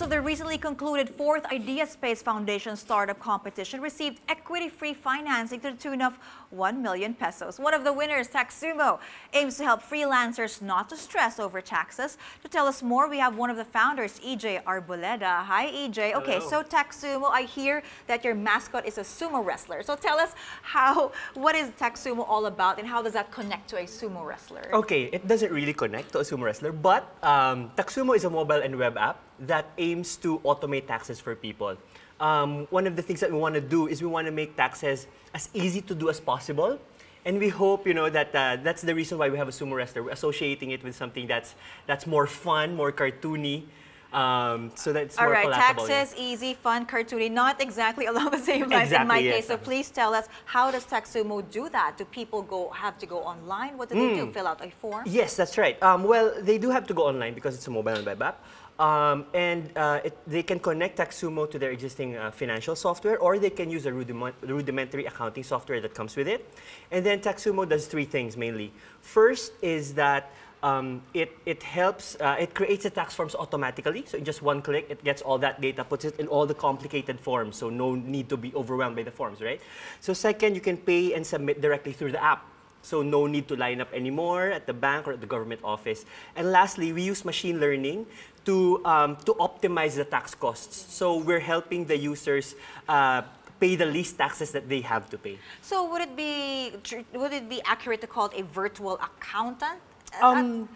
winners of the recently concluded fourth Idea Space Foundation startup competition received equity-free financing to the tune of 1 million pesos. One of the winners, Taxumo, aims to help freelancers not to stress over taxes. To tell us more, we have one of the founders, EJ Arboleda. Hi, EJ. Okay, so Taxumo, I hear that your mascot is a sumo wrestler. So tell us how, what is Taxumo all about and how does that connect to a sumo wrestler? Okay, it doesn't really connect to a sumo wrestler, but um, Taxumo is a mobile and web app that aims to automate taxes for people. Um, one of the things that we want to do is we want to make taxes as easy to do as possible. And we hope, you know, that uh, that's the reason why we have a sumo wrestler. We're associating it with something that's that's more fun, more cartoony, um, so that's All more right, yeah. taxes, easy, fun, cartoony, not exactly along the same lines in my yes. case. So please tell us, how does Taxumo do that? Do people go have to go online? What do they Hmm. do? Fill out a form? Yes, that's right. Um, well, they do have to go online because it's a mobile and web app. Um, and uh, it, they can connect Taxumo to their existing uh, financial software, or they can use a rudiment, rudimentary accounting software that comes with it. And then Taxumo does three things mainly. First is that um, it, it helps, uh, it creates the tax forms automatically. So in just one click, it gets all that data, puts it in all the complicated forms. So no need to be overwhelmed by the forms, right? So second, you can pay and submit directly through the app. So no need to line up anymore at the bank or at the government office. And lastly, we use machine learning to, um, to optimize the tax costs. So we're helping the users uh, pay the least taxes that they have to pay. So would it be would it be accurate to call it a virtual accountant? Uh, Um,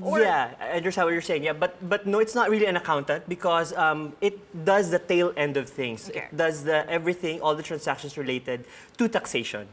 Or- yeah, I understand what you're saying. Yeah, but but no, it's not really an accountant because um, it does the tail end of things. Okay. It does the everything, all the transactions related to taxation.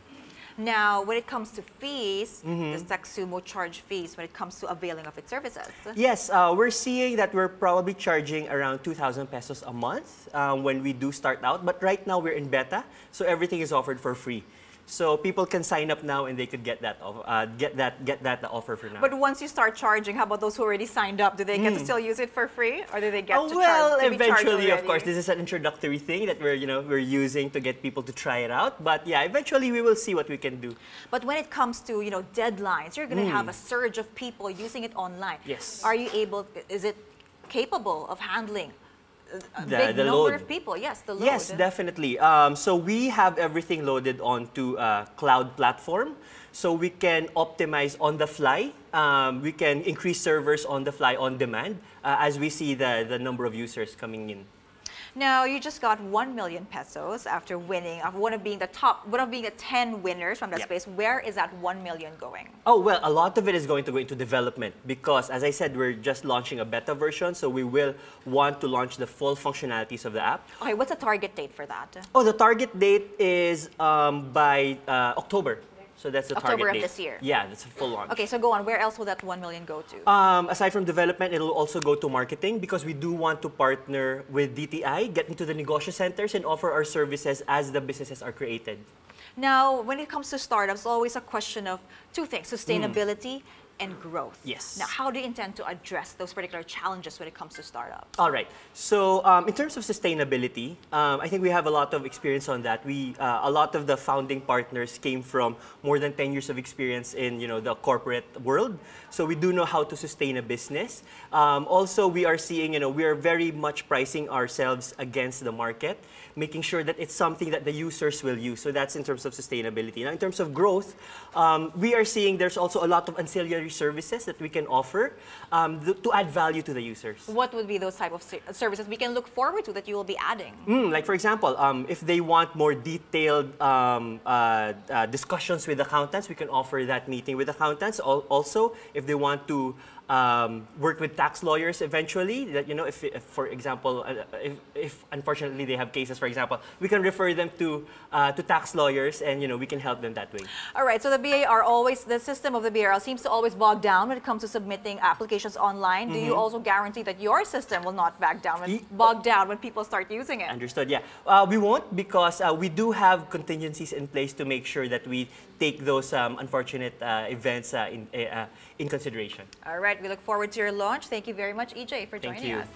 Now, when it comes to fees, Mm-hmm. does Taxumo charge fees when it comes to availing of its services? Yes, uh, we're seeing that we're probably charging around 2,000 pesos a month um, when we do start out. But right now we're in beta, so everything is offered for free. So people can sign up now and they could get that uh, get that get that offer for now. But once you start charging, how about those who already signed up? Do they get to still use it for free, or do they get Hmm. Oh, to well, charge? be eventually, of course, this is an introductory thing that we're, you know, we're using to get people to try it out. But yeah, eventually we will see what we can do. But when it comes to you know deadlines, you're going to have a surge of people using it online. Hmm. Yes. Are you able? Is it capable of handling a- The- big the number load. of people? Yes, the load. Yes, definitely. Um, so we have everything loaded onto a cloud platform. So we can optimize on the fly. Um, we can increase servers on the fly on demand uh, as we see the, the number of users coming in. Now you just got one million pesos after winning, of one of being the top, one of being the ten winners from that Yep. space. Where is that one million going? Oh, well, a lot of it is going to go into development because, as I said, we're just launching a beta version. So we will want to launch the full functionalities of the app. Okay, what's the target date for that? Oh, the target date is um, by uh, October. So that's the October target of date. this year. Yeah, that's a full launch. Okay, so go on. Where else will that one million go to? Um, aside from development, it'll also go to marketing because we do want to partner with DTI, get into the Negosyo centers, and offer our services as the businesses are created. Now, when it comes to startups, always a question of two things: sustainability and growth. Yes. Now, how do you intend to address those particular challenges when it comes to startups? All right. So um, in terms of sustainability, um, I think we have a lot of experience on that. We uh, a lot of the founding partners came from more than 10 years of experience in you know the corporate world. So we do know how to sustain a business. Um, also, we are seeing you know we are very much pricing ourselves against the market, making sure that it's something that the users will use. So that's in terms of sustainability. Now, in terms of growth, um, we are seeing there's also a lot of ancillary services that we can offer um, th- to add value to the users. What would be those type of ser- services we can look forward to that you will be adding? Mm, like for example, um, if they want more detailed um, uh, uh, discussions with accountants, we can offer that meeting with accountants. Al- Also, if they want to um, work with tax lawyers eventually, that you know, if, if for example, uh, if, if unfortunately they have cases, for example, we can refer them to uh, to tax lawyers, and you know, we can help them that way. All right, so the BIR always, the system of the BIR seems to always bog down when it comes to submitting applications online. Do you also guarantee that your system will not back down, when, bog down when people start using it? Understood. Yeah, uh, we won't because uh, we do have contingencies in place to make sure that we take those um, unfortunate uh, events uh, in uh, in consideration. All right, we look forward to your launch. Thank you very much, EJ, for Thank joining you. us.